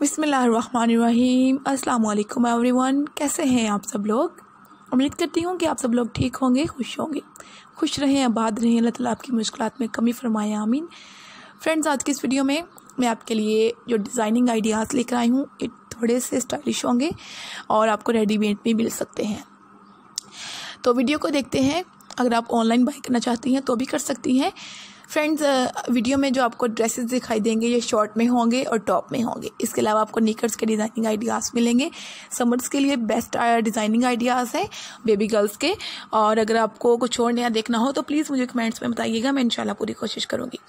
बिसमीम वालेकुम एवरीवन। कैसे हैं आप सब लोग? उम्मीद करती हूँ कि आप सब लोग ठीक होंगे, खुश होंगे। खुश रहें, आबाद रहें। अल्लाह ताला आपकी मुश्किल में कमी फरमाए, आमीन। फ्रेंड्स, आज की इस वीडियो में मैं आपके लिए जो डिज़ाइनिंग आइडियाज़ लेकर आई हूँ, ये थोड़े से स्टाइलिश होंगे और आपको रेडीमेड भी मिल सकते हैं। तो वीडियो को देखते हैं। अगर आप ऑनलाइन बाई करना चाहती हैं तो भी कर सकती हैं। फ्रेंड्स वीडियो में जो आपको ड्रेसेस दिखाई देंगे, ये शॉर्ट में होंगे और टॉप में होंगे। इसके अलावा आपको निकर्स के डिज़ाइनिंग आइडियाज़ मिलेंगे। समर्स के लिए बेस्ट डिज़ाइनिंग आइडियाज़ है बेबी गर्ल्स के। और अगर आपको कुछ और नया देखना हो तो प्लीज़ मुझे कमेंट्स में बताइएगा, मैं इंशाल्लाह पूरी कोशिश करूँगी।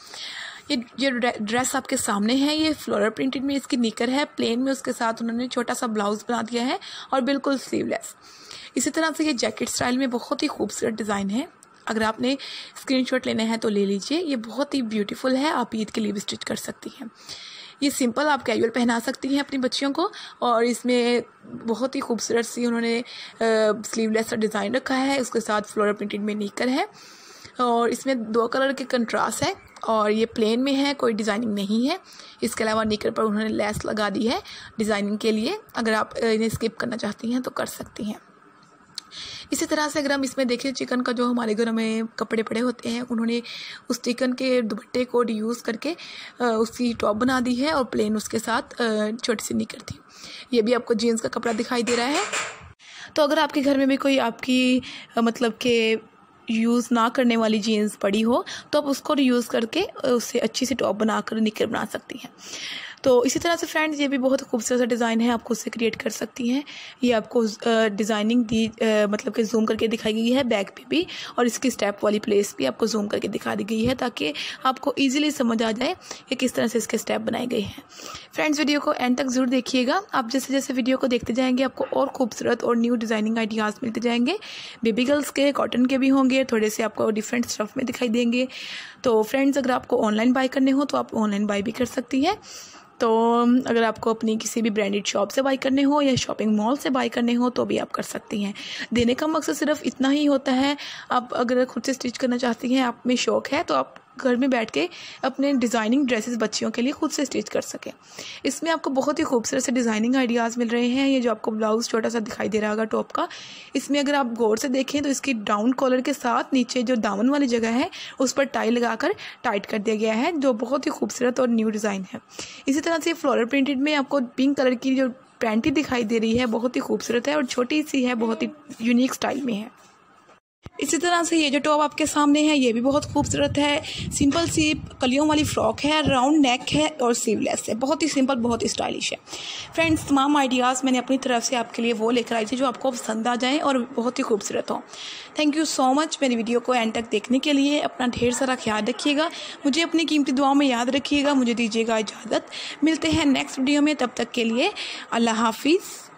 ये ये ड्रेस आपके सामने है, ये फ्लोरल प्रिंटेड में इसकी निकर है प्लेन में उसके साथ उन्होंने छोटा सा ब्लाउज बना दिया है और बिल्कुल स्लीवलेस इसी तरह से ये जैकेट स्टाइल में बहुत ही खूबसूरत डिज़ाइन है। अगर आपने स्क्रीनशॉट लेना है तो ले लीजिए। ये बहुत ही ब्यूटीफुल है। आप ईद के लिए भी स्टिच कर सकती हैं। ये सिंपल आप कैजुअल पहना सकती हैं अपनी बच्चियों को और इसमें बहुत ही खूबसूरत सी उन्होंने स्लीवलेस डिज़ाइन रखा है। उसके साथ फ्लोरल प्रिंटेड में नीकर है। और इसमें दो कलर के कंट्रास्ट है और ये प्लेन में है, कोई डिज़ाइनिंग नहीं है। इसके अलावा निकर पर उन्होंने लेस लगा दी है डिज़ाइनिंग के लिए। अगर आप इन्हें स्किप करना चाहती हैं तो कर सकती हैं। इसी तरह से अगर हम इसमें देखें, चिकन का जो हमारे घर में कपड़े पड़े होते हैं, उन्होंने उस चिकन के दुपट्टे को यूज़ करके उसकी टॉप बना दी है और प्लेन उसके साथ छोटी सी निकल थी। ये भी आपको जीन्स का कपड़ा दिखाई दे रहा है। तो अगर आपके घर में भी कोई आपकी मतलब के यूज़ ना करने वाली जीन्स पड़ी हो तो आप उसको यूज़ करके उससे अच्छी सी टॉप बनाकर निकर बना सकती हैं। तो इसी तरह से फ्रेंड्स ये भी बहुत खूबसूरत डिज़ाइन है आपको उससे क्रिएट कर सकती हैं। ये आपको डिज़ाइनिंग दी मतलब कि जूम करके दिखाई गई है बैक पे भी, और इसकी स्टेप वाली प्लेस भी आपको जूम करके दिखा दी गई है, ताकि आपको ईजिली समझ आ जाए कि किस तरह से इसके स्टेप बनाए गए हैं। फ्रेंड्स वीडियो को एंड तक ज़रूर देखिएगा। आप जैसे जैसे वीडियो को देखते जाएँगे, आपको और खूबसूरत और न्यू डिज़ाइनिंग आइडियाज़ मिलते जाएँगे। बेबी गर्ल्स के कॉटन के भी होंगे, थोड़े से आपको डिफरेंट स्टफ़ में दिखाई देंगे। तो फ्रेंड्स अगर आपको ऑनलाइन बाय करने हो तो आप ऑनलाइन बाई भी कर सकती हैं। तो अगर आपको अपनी किसी भी ब्रांडेड शॉप से बाई करने हो या शॉपिंग मॉल से बाई करने हो तो भी आप कर सकती हैं। देने का मकसद सिर्फ़ इतना ही होता है, आप अगर खुद से स्टिच करना चाहती हैं, आप में शौक है तो आप घर में बैठ के अपने डिज़ाइनिंग ड्रेसेस बच्चियों के लिए खुद से स्टिच कर सकें। इसमें आपको बहुत ही खूबसूरत से डिज़ाइनिंग आइडियाज़ मिल रहे हैं। ये जो आपको ब्लाउज़ छोटा सा दिखाई दे रहा होगा टॉप का, इसमें अगर आप गौर से देखें तो इसकी डाउन कॉलर के साथ नीचे जो दामन वाली जगह है, उस पर टाई लगाकर टाइट कर दिया गया है, जो बहुत ही खूबसूरत और न्यू डिज़ाइन है। इसी तरह से फ्लोरल प्रिंटेड में आपको पिंक कलर की जो पैंटी दिखाई दे रही है, बहुत ही खूबसूरत है और छोटी सी है, बहुत ही यूनिक स्टाइल में है। इसी तरह से ये जो टॉप आपके सामने है, ये भी बहुत खूबसूरत है। सिंपल सी कलियों वाली फ्रॉक है, राउंड नेक है और सीवलेस है। बहुत ही सिंपल, बहुत ही स्टाइलिश है। फ्रेंड्स तमाम आइडियाज़ मैंने अपनी तरफ़ से आपके लिए वो लेकर आई थी जो आपको पसंद आ जाए और बहुत ही खूबसूरत हो। थैंक यू सो मच मेरी वीडियो को एंड तक देखने के लिए। अपना ढेर सारा ख्याल रखिएगा। मुझे अपनी कीमती दुआओं में याद रखिएगा। मुझे दीजिएगा इजाज़त। मिलते हैं नेक्स्ट वीडियो में। तब तक के लिए अल्लाह हाफिज़।